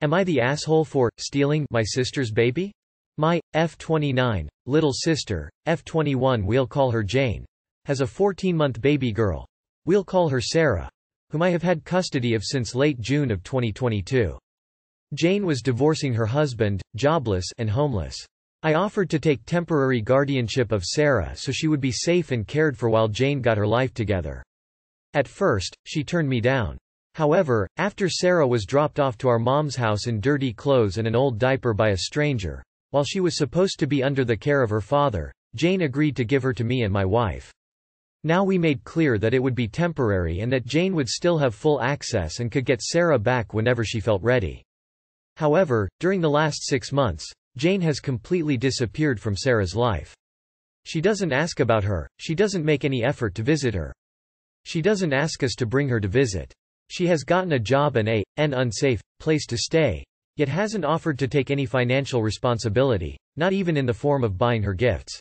Am I the asshole for stealing my sister's baby? My F29 little sister, F21 we'll call her Jane, has a 14-month baby girl. We'll call her Sarah, whom I have had custody of since late June of 2022. Jane was divorcing her husband, jobless and homeless. I offered to take temporary guardianship of Sarah so she would be safe and cared for while Jane got her life together. At first, she turned me down. However, after Sarah was dropped off to our mom's house in dirty clothes and an old diaper by a stranger, while she was supposed to be under the care of her father, Jane agreed to give her to me and my wife. Now we made clear that it would be temporary and that Jane would still have full access and could get Sarah back whenever she felt ready. However, during the last six months, Jane has completely disappeared from Sarah's life. She doesn't ask about her, she doesn't make any effort to visit her. She doesn't ask us to bring her to visit. She has gotten a job and a, an unsafe, place to stay, yet hasn't offered to take any financial responsibility, not even in the form of buying her gifts.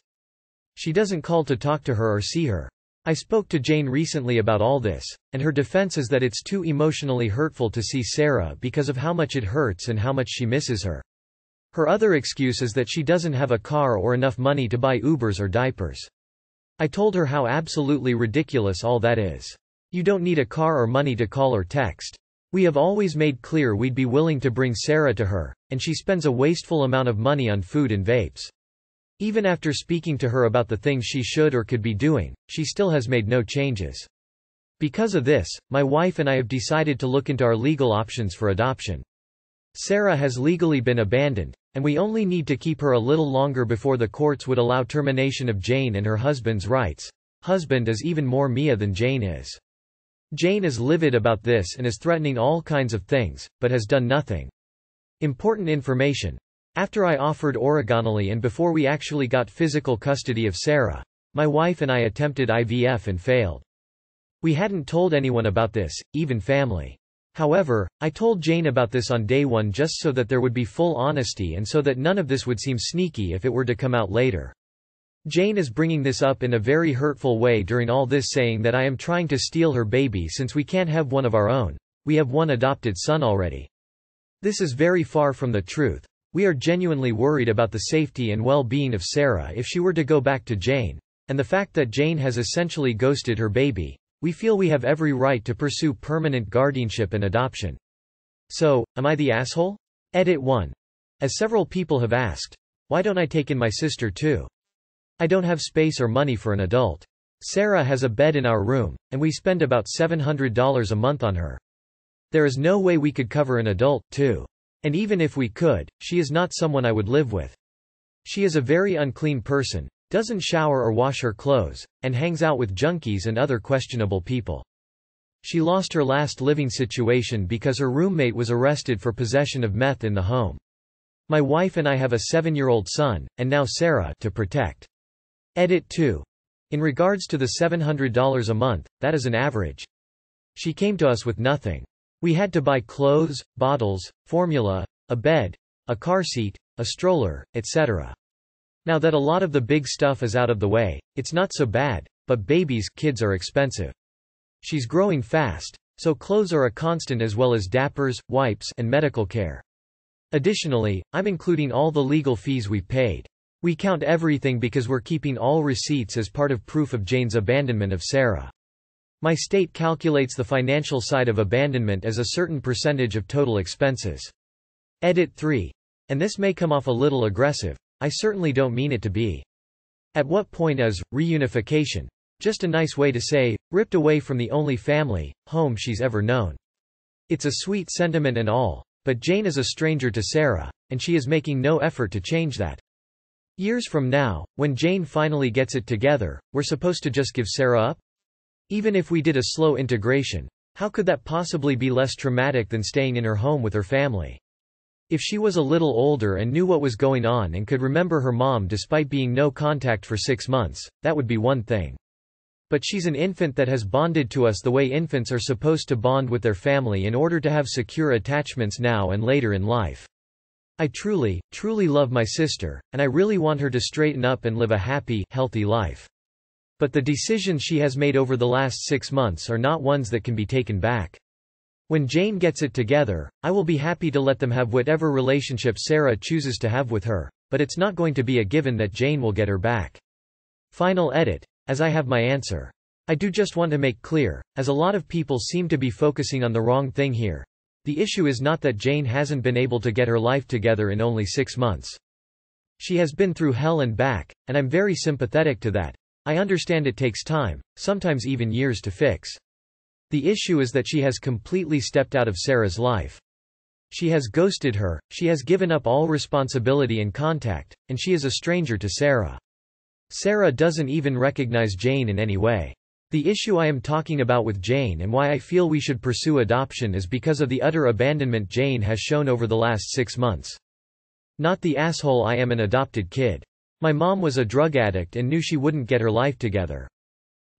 She doesn't call to talk to her or see her. I spoke to Jane recently about all this, and her defense is that it's too emotionally hurtful to see Sarah because of how much it hurts and how much she misses her. Her other excuse is that she doesn't have a car or enough money to buy Ubers or diapers. I told her how absolutely ridiculous all that is. You don't need a car or money to call or text. We have always made clear we'd be willing to bring Sarah to her, and she spends a wasteful amount of money on food and vapes. Even after speaking to her about the things she should or could be doing, she still has made no changes. Because of this, my wife and I have decided to look into our legal options for adoption. Sarah has legally been abandoned, and we only need to keep her a little longer before the courts would allow termination of Jane and her husband's rights. Husband is even more MIA than Jane is. Jane is livid about this and is threatening all kinds of things, but has done nothing. Important information. After I offered origami and before we actually got physical custody of Sarah, my wife and I attempted IVF and failed. We hadn't told anyone about this, even family. However, I told Jane about this on day one just so that there would be full honesty and so that none of this would seem sneaky if it were to come out later. Jane is bringing this up in a very hurtful way during all this saying that I am trying to steal her baby since we can't have one of our own. We have one adopted son already. This is very far from the truth. We are genuinely worried about the safety and well-being of Sarah if she were to go back to Jane. And the fact that Jane has essentially ghosted her baby. We feel we have every right to pursue permanent guardianship and adoption. So, am I the asshole? Edit 1. As several people have asked, why don't I take in my sister too? I don't have space or money for an adult. Sarah has a bed in our room, and we spend about $700 a month on her. There is no way we could cover an adult, too. And even if we could, she is not someone I would live with. She is a very unclean person, doesn't shower or wash her clothes, and hangs out with junkies and other questionable people. She lost her last living situation because her roommate was arrested for possession of meth in the home. My wife and I have a seven-year-old son, and now Sarah to protect. Edit 2. In regards to the $700 a month, that is an average. She came to us with nothing. We had to buy clothes, bottles, formula, a bed, a car seat, a stroller, etc. Now that a lot of the big stuff is out of the way, it's not so bad, but babies kids are expensive. She's growing fast, so clothes are a constant as well as dappers, wipes and medical care. Additionally, I'm including all the legal fees we've paid. We count everything because we're keeping all receipts as part of proof of Jane's abandonment of Sarah. My state calculates the financial side of abandonment as a certain percentage of total expenses. Edit 3. And this may come off a little aggressive. I certainly don't mean it to be. At what point is reunification just a nice way to say, ripped away from the only family, home she's ever known? It's a sweet sentiment and all, but Jane is a stranger to Sarah, and she is making no effort to change that. Years from now, when Jane finally gets it together, we're supposed to just give Sarah up? Even if we did a slow integration, how could that possibly be less traumatic than staying in her home with her family? If she was a little older and knew what was going on and could remember her mom despite being no contact for six months, that would be one thing. But she's an infant that has bonded to us the way infants are supposed to bond with their family in order to have secure attachments now and later in life. I truly, truly love my sister, and I really want her to straighten up and live a happy, healthy life. But the decisions she has made over the last six months are not ones that can be taken back. When Jane gets it together, I will be happy to let them have whatever relationship Sarah chooses to have with her, but it's not going to be a given that Jane will get her back. Final edit. As I have my answer. I do just want to make clear, as a lot of people seem to be focusing on the wrong thing here. The issue is not that Jane hasn't been able to get her life together in only six months. She has been through hell and back, and I'm very sympathetic to that. I understand it takes time, sometimes even years to fix. The issue is that she has completely stepped out of Sarah's life. She has ghosted her, she has given up all responsibility and contact, and she is a stranger to Sarah. Sarah doesn't even recognize Jane in any way. The issue I am talking about with Jane and why I feel we should pursue adoption is because of the utter abandonment Jane has shown over the last six months. Not the asshole I am an adopted kid. My mom was a drug addict and knew she wouldn't get her life together.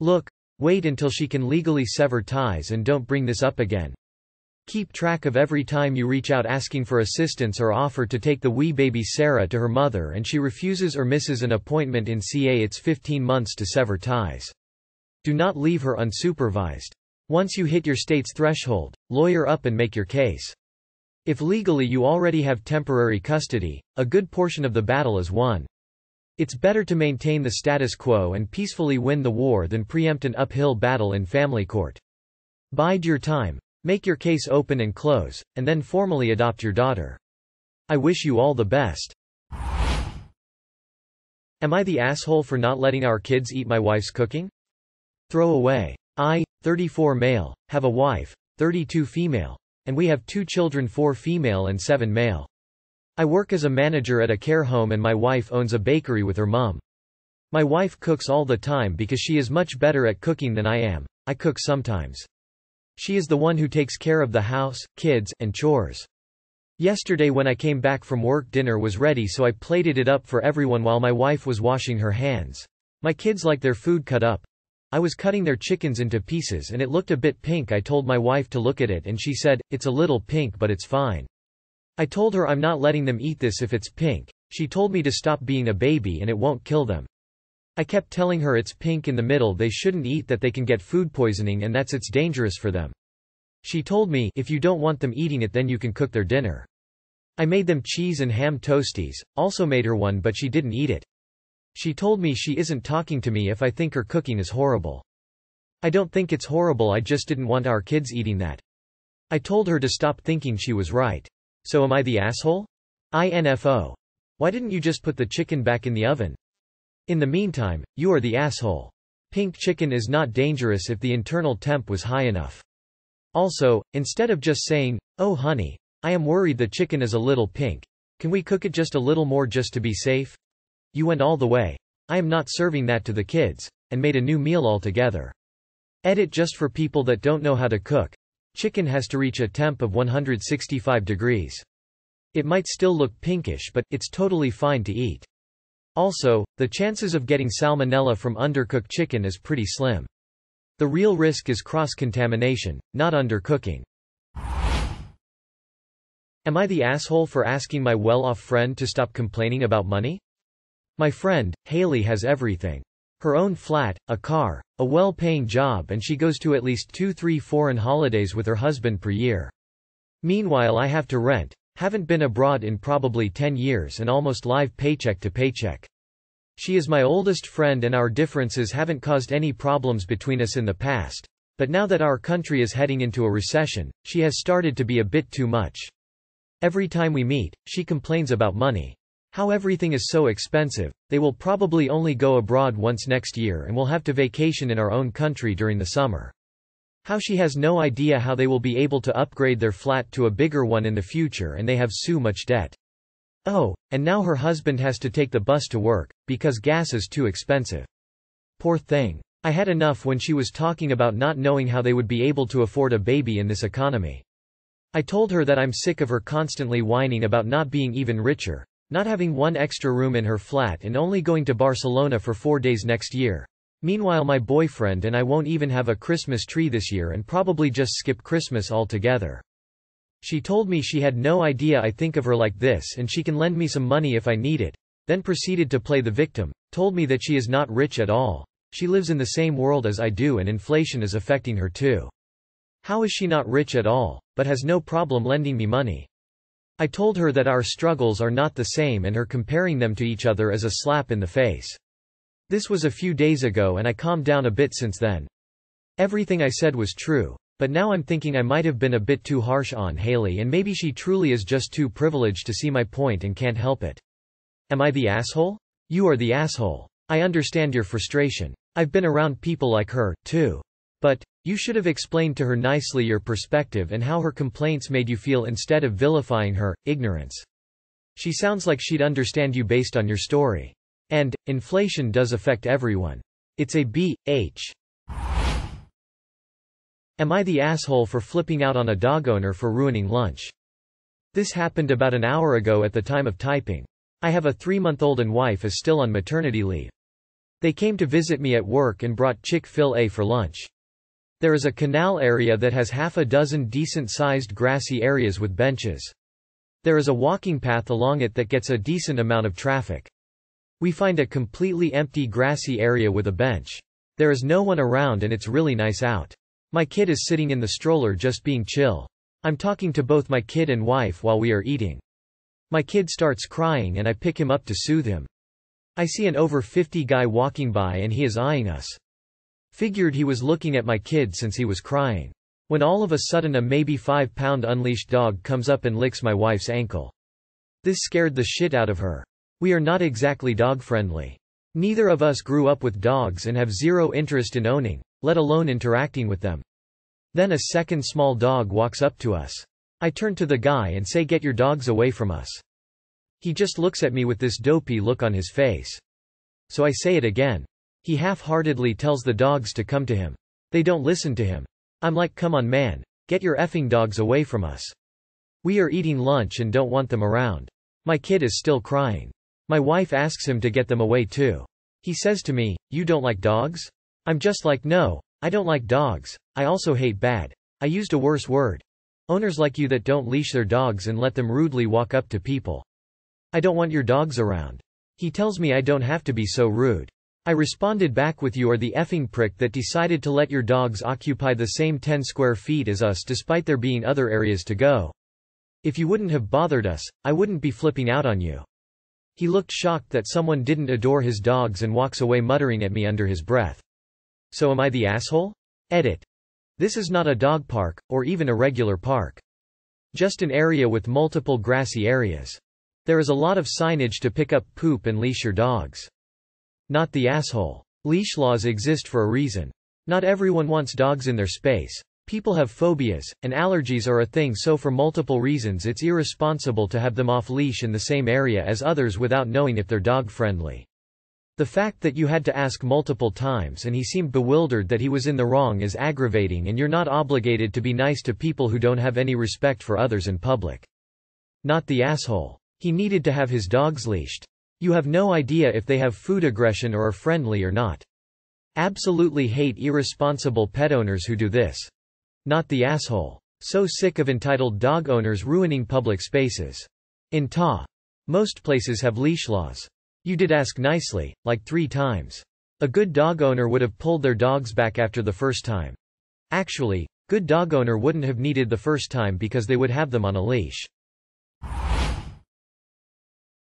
Look, wait until she can legally sever ties and don't bring this up again. Keep track of every time you reach out asking for assistance or offer to take the wee baby Sarah to her mother and she refuses or misses an appointment in CA it's 15 months to sever ties. Do not leave her unsupervised. Once you hit your state's threshold, lawyer up and make your case. If legally you already have temporary custody, a good portion of the battle is won. It's better to maintain the status quo and peacefully win the war than preempt an uphill battle in family court. Bide your time, make your case open and close, and then formally adopt your daughter. I wish you all the best. Am I the asshole for not letting our kids eat my wife's cooking? Throw away. I, 34 male, have a wife, 32 female. And we have two children 4 female and 7 male. I work as a manager at a care home and my wife owns a bakery with her mom. My wife cooks all the time because she is much better at cooking than I am. I cook sometimes. She is the one who takes care of the house, kids, and chores. Yesterday when I came back from work dinner was ready so I plated it up for everyone while my wife was washing her hands. My kids like their food cut up, I was cutting their chickens into pieces and it looked a bit pink I told my wife to look at it and she said, it's a little pink but it's fine. I told her I'm not letting them eat this if it's pink. She told me to stop being a baby and it won't kill them. I kept telling her it's pink in the middle they shouldn't eat that they can get food poisoning and that's it's dangerous for them. She told me, if you don't want them eating it then you can cook their dinner. I made them cheese and ham toasties, also made her one but she didn't eat it. She told me she isn't talking to me if I think her cooking is horrible. I don't think it's horrible I just didn't want our kids eating that. I told her to stop thinking she was right. So am I the asshole? INFO. Why didn't you just put the chicken back in the oven? In the meantime, you are the asshole. Pink chicken is not dangerous if the internal temp was high enough. Also, instead of just saying, oh honey, I am worried the chicken is a little pink, can we cook it just a little more just to be safe? You went all the way. I am not serving that to the kids. And made a new meal altogether. Edit just for people that don't know how to cook. Chicken has to reach a temp of 165 degrees. It might still look pinkish but, it's totally fine to eat. Also, the chances of getting salmonella from undercooked chicken is pretty slim. The real risk is cross-contamination, not undercooking. Am I the asshole for asking my well-off friend to stop complaining about money? My friend, Haley has everything. Her own flat, a car, a well-paying job and she goes to at least two three foreign holidays with her husband per year. Meanwhile I have to rent, haven't been abroad in probably 10 years and almost live paycheck to paycheck. She is my oldest friend and our differences haven't caused any problems between us in the past. But now that our country is heading into a recession, she has started to be a bit too much. Every time we meet, she complains about money. How everything is so expensive, they will probably only go abroad once next year and will have to vacation in our own country during the summer. How she has no idea how they will be able to upgrade their flat to a bigger one in the future and they have so much debt. Oh, and now her husband has to take the bus to work, because gas is too expensive. Poor thing. I had enough when she was talking about not knowing how they would be able to afford a baby in this economy. I told her that I'm sick of her constantly whining about not being even richer, not having one extra room in her flat and only going to Barcelona for four days next year. Meanwhile my boyfriend and I won't even have a Christmas tree this year and probably just skip Christmas altogether. She told me she had no idea I think of her like this and she can lend me some money if I need it, then proceeded to play the victim, told me that she is not rich at all. She lives in the same world as I do and inflation is affecting her too. How is she not rich at all, but has no problem lending me money? I told her that our struggles are not the same and her comparing them to each other is a slap in the face. This was a few days ago and I calmed down a bit since then. Everything I said was true. But now I'm thinking I might have been a bit too harsh on Haley and maybe she truly is just too privileged to see my point and can't help it. Am I the asshole? You are the asshole. I understand your frustration. I've been around people like her, too. But, you should have explained to her nicely your perspective and how her complaints made you feel instead of vilifying her, ignorance. She sounds like she'd understand you based on your story. And, inflation does affect everyone. It's a B, H. Am I the asshole for flipping out on a dog owner for ruining lunch? This happened about an hour ago at the time of typing. I have a three-month-old and wife is still on maternity leave. They came to visit me at work and brought Chick-fil-A for lunch. There is a canal area that has half a dozen decent-sized grassy areas with benches. There is a walking path along it that gets a decent amount of traffic. We find a completely empty grassy area with a bench. There is no one around and it's really nice out. My kid is sitting in the stroller just being chill. I'm talking to both my kid and wife while we are eating. My kid starts crying and I pick him up to soothe him. I see an over 50 guy walking by and he is eyeing us. Figured he was looking at my kid since he was crying. When all of a sudden a maybe 5 pound unleashed dog comes up and licks my wife's ankle. This scared the shit out of her. We are not exactly dog friendly. Neither of us grew up with dogs and have zero interest in owning, let alone interacting with them. Then a second small dog walks up to us. I turn to the guy and say get your dogs away from us. He just looks at me with this dopey look on his face. So I say it again. He half-heartedly tells the dogs to come to him. They don't listen to him. I'm like come on man, get your effing dogs away from us. We are eating lunch and don't want them around. My kid is still crying. My wife asks him to get them away too. He says to me, you don't like dogs? I'm just like no, I don't like dogs, I also hate bad. I used a worse word. Owners like you that don't leash their dogs and let them rudely walk up to people. I don't want your dogs around. He tells me I don't have to be so rude. I responded back with you are the effing prick that decided to let your dogs occupy the same 10 square feet as us despite there being other areas to go. If you wouldn't have bothered us, I wouldn't be flipping out on you. He looked shocked that someone didn't adore his dogs and walks away muttering at me under his breath. So am I the asshole? Edit. This is not a dog park, or even a regular park. Just an area with multiple grassy areas. There is a lot of signage to pick up poop and leash your dogs. Not the asshole. Leash laws exist for a reason. Not everyone wants dogs in their space. People have phobias, and allergies are a thing so for multiple reasons it's irresponsible to have them off leash in the same area as others without knowing if they're dog friendly. The fact that you had to ask multiple times and he seemed bewildered that he was in the wrong is aggravating and you're not obligated to be nice to people who don't have any respect for others in public. Not the asshole. He needed to have his dogs leashed. You have no idea if they have food aggression or are friendly or not. Absolutely hate irresponsible pet owners who do this. Not the asshole. So sick of entitled dog owners ruining public spaces. NTA. Most places have leash laws. You did ask nicely, like three times. A good dog owner would have pulled their dogs back after the first time. Actually, good dog owner wouldn't have needed the first time because they would have them on a leash.